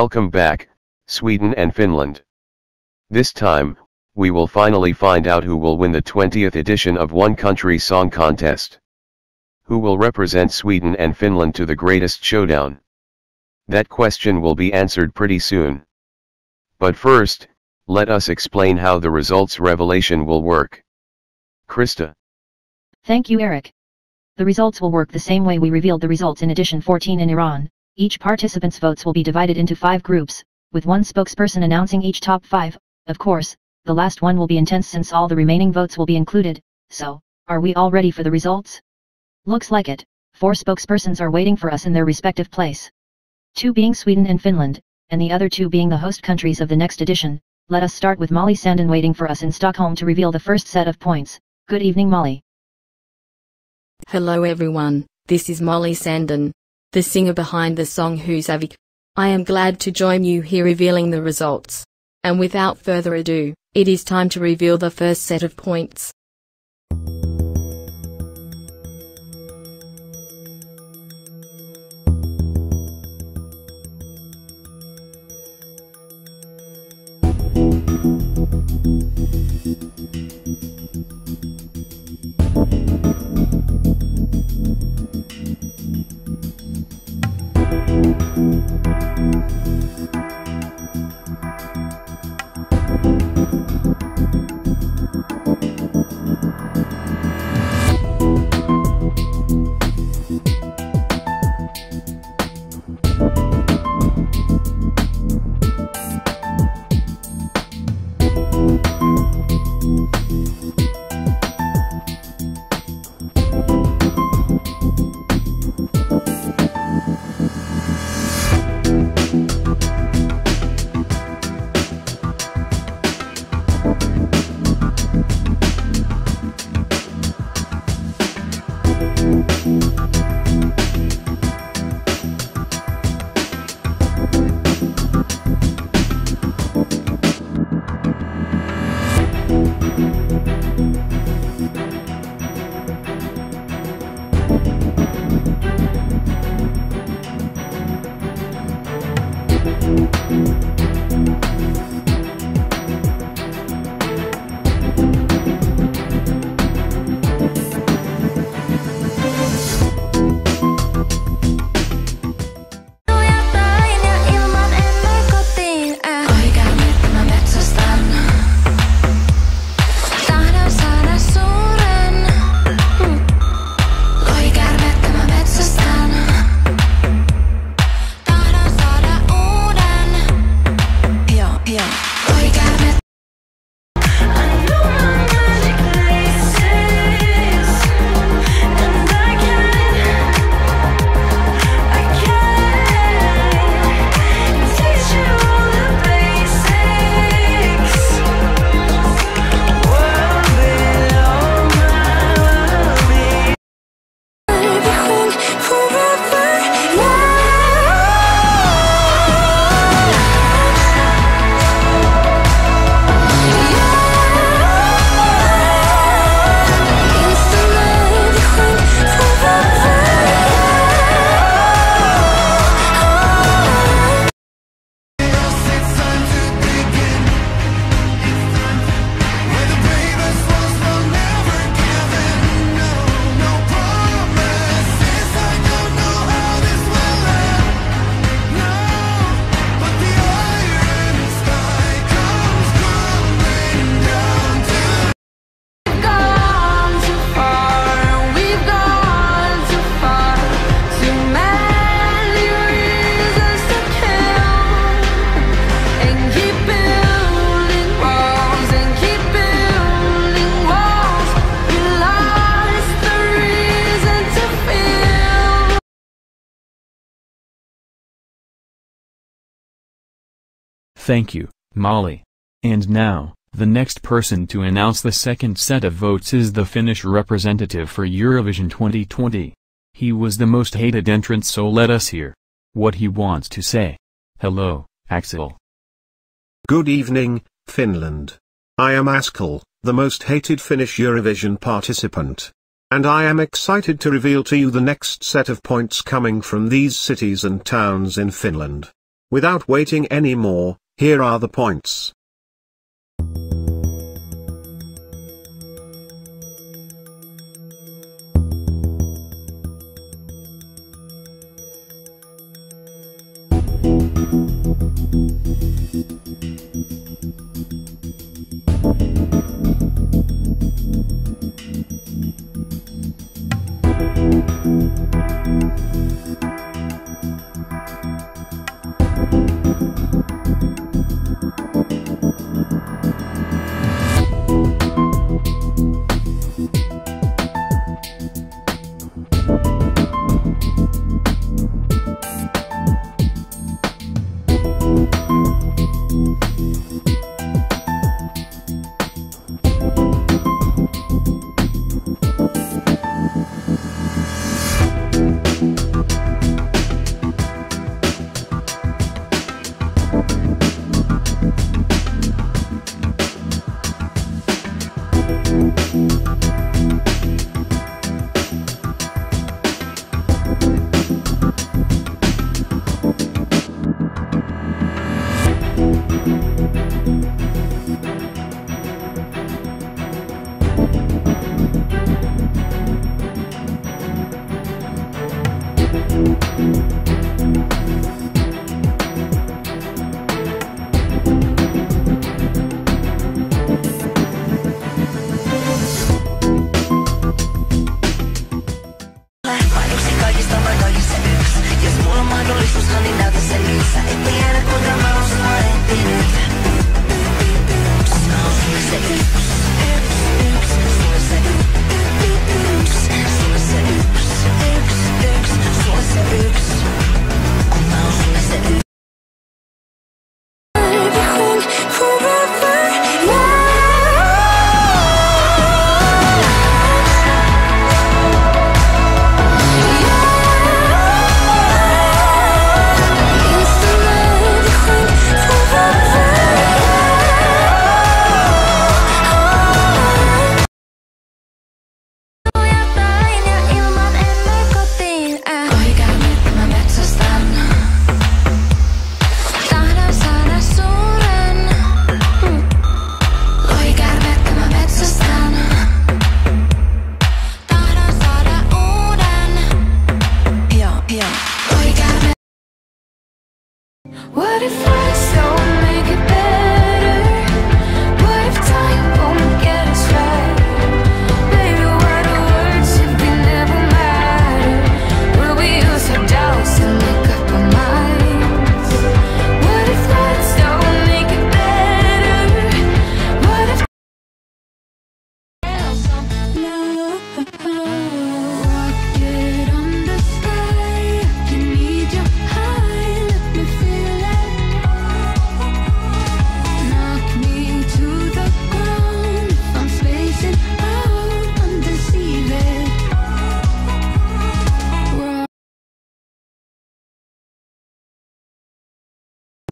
Welcome back, Sweden and Finland. This time, we will finally find out who will win the 20th edition of One Country Song Contest. Who will represent Sweden and Finland to the greatest showdown? That question will be answered pretty soon. But first, let us explain how the results revelation will work. Krista. Thank you Eric. The results will work the same way we revealed the results in edition 14 in Iran. Each participant's votes will be divided into five groups, with one spokesperson announcing each top five. Of course, the last one will be intense since all the remaining votes will be included, so, are we all ready for the results? Looks like it, four spokespersons are waiting for us in their respective place. Two being Sweden and Finland, and the other two being the host countries of the next edition. Let us start with Molly Sandén waiting for us in Stockholm to reveal the first set of points. Good evening Molly. Hello everyone, this is Molly Sandén, the singer behind the song Husavik. I am glad to join you here revealing the results. And without further ado, it is time to reveal the first set of points. Música Thank you, Molly. And now, the next person to announce the second set of votes is the Finnish representative for Eurovision 2020. He was the most hated entrant so let us hear what he wants to say. Hello, Aksel. Good evening, Finland. I am Aksel, the most hated Finnish Eurovision participant. And I am excited to reveal to you the next set of points coming from these cities and towns in Finland. Without waiting any more, here are the points.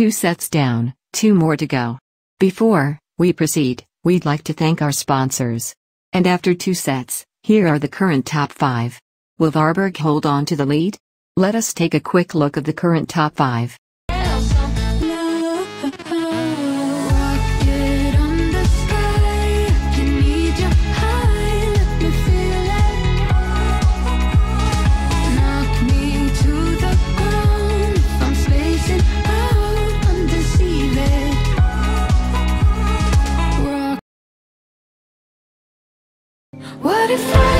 Two sets down, two more to go. Before we proceed, we'd like to thank our sponsors. And after two sets, here are the current top 5. Will Varberg hold on to the lead? Let us take a quick look at the current top 5. What if I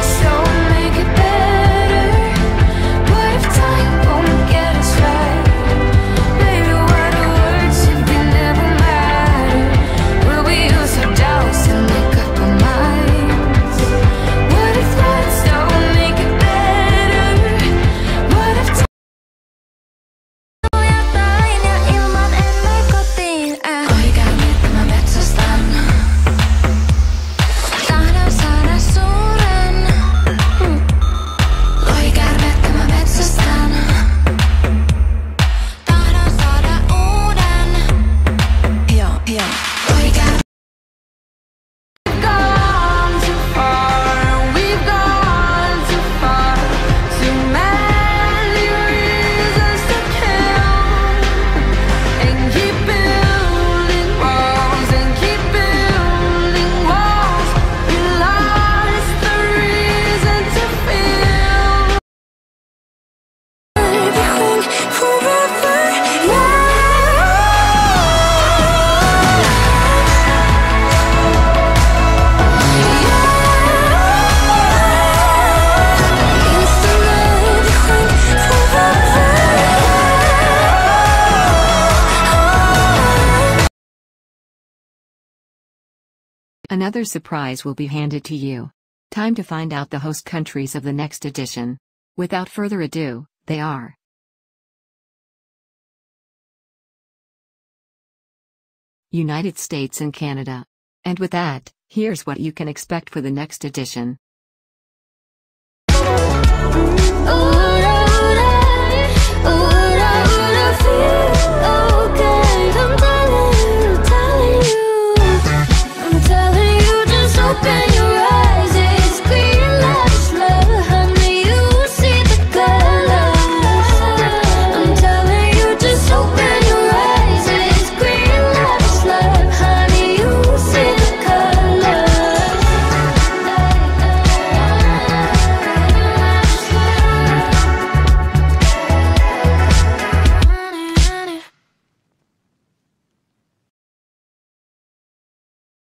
Another surprise will be handed to you. Time to find out the host countries of the next edition. Without further ado, they are United States and Canada. And with that, here's what you can expect for the next edition. Open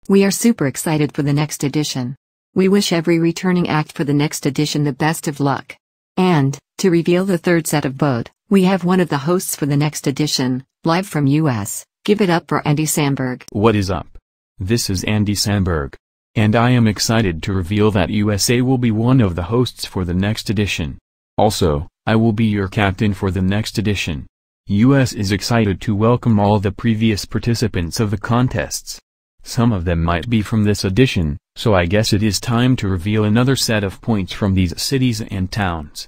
We are super excited for the next edition. We wish every returning act for the next edition the best of luck. And, to reveal the third set of vote, we have one of the hosts for the next edition, live from US. Give it up for Andy Samberg. What is up? This is Andy Samberg. And I am excited to reveal that USA will be one of the hosts for the next edition. Also, I will be your captain for the next edition. US is excited to welcome all the previous participants of the contests. Some of them might be from this edition, so I guess it is time to reveal another set of points from these cities and towns.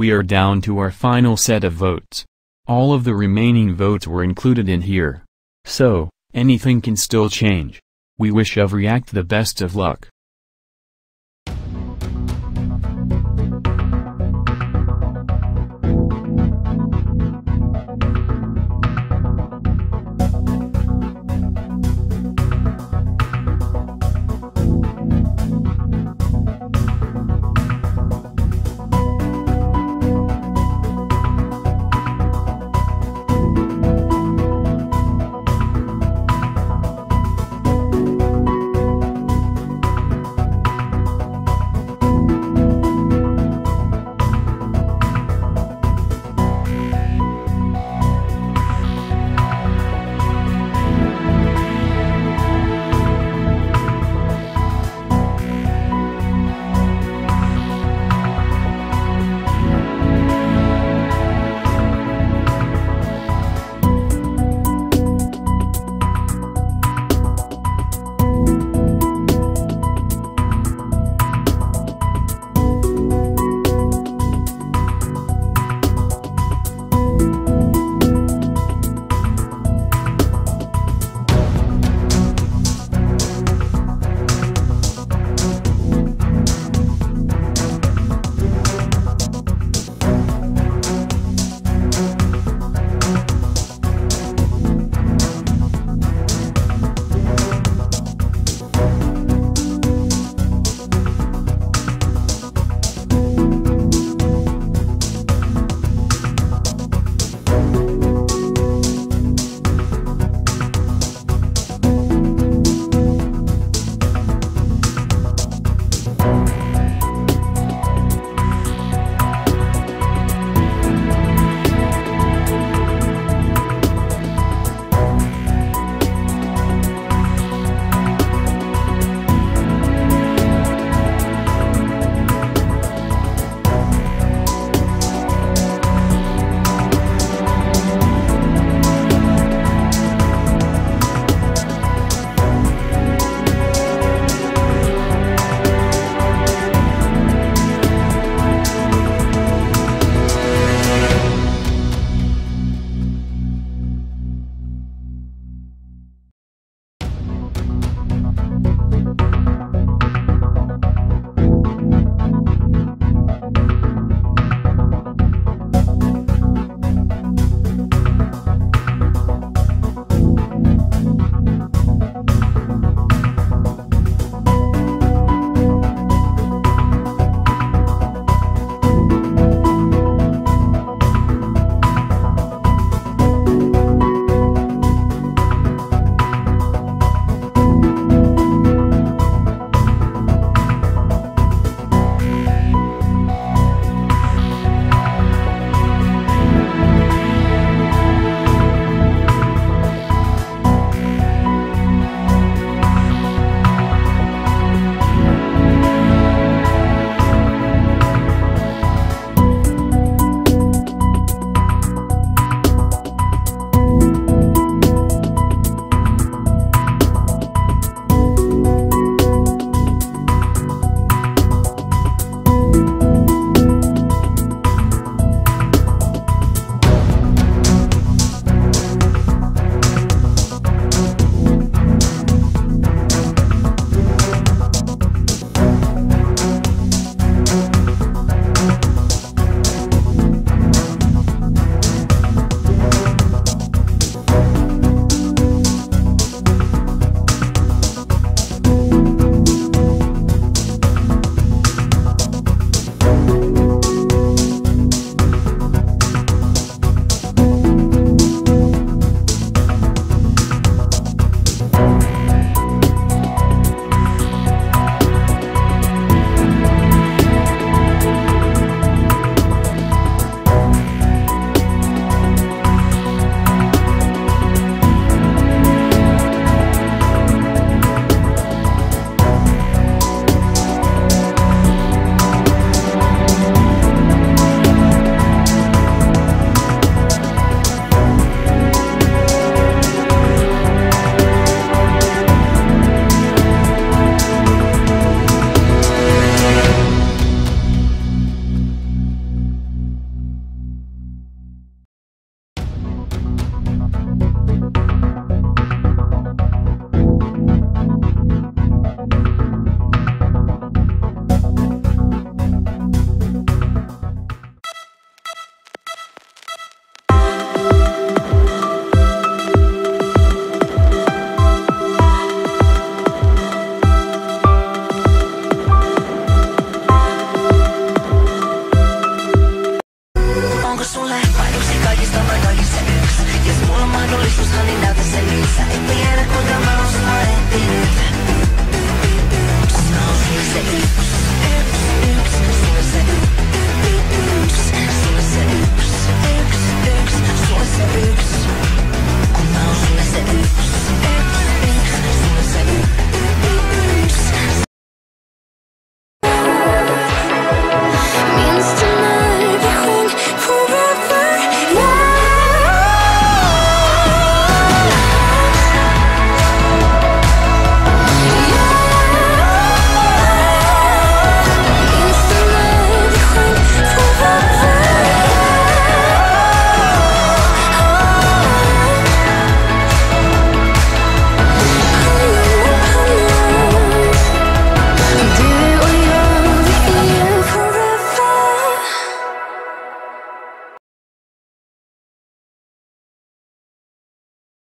We are down to our final set of votes. All of the remaining votes were included in here. So, anything can still change. We wish every act the best of luck.